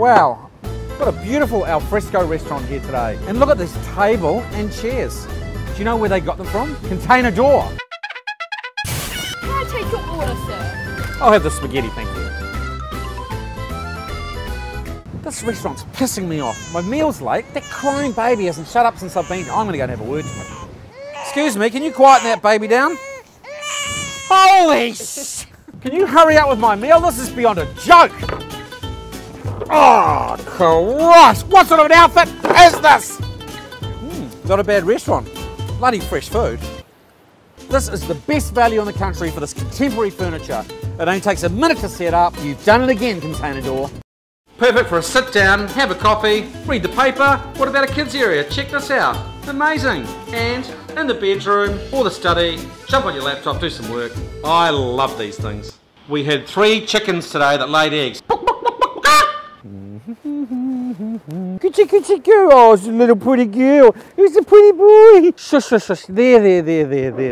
Wow, what a beautiful alfresco restaurant here today. And look at this table and chairs. Do you know where they got them from? Container Door. Can I take your order, sir? I'll have the spaghetti, thank you. This restaurant's pissing me off. My meal's late. That crying baby hasn't shut up since I've been here. I'm gonna go and have a word to him. Excuse me, can you quieten that baby down? Holy sh! Can you hurry up with my meal? This is beyond a joke! Oh, Christ! What sort of an outfit is this? Hmm, not a bad restaurant. Bloody fresh food. This is the best value in the country for this contemporary furniture. It only takes a minute to set up. You've done it again, Container Door. Perfect for a sit down, have a coffee, read the paper. What about a kids area? Check this out. Amazing. And in the bedroom or the study, jump on your laptop, do some work. I love these things. We had three chickens today that laid eggs. Kitty, kitty girl. Oh, it's a little pretty girl. Who's a pretty boy? Shush, shush, shush. There, there, there, there, there.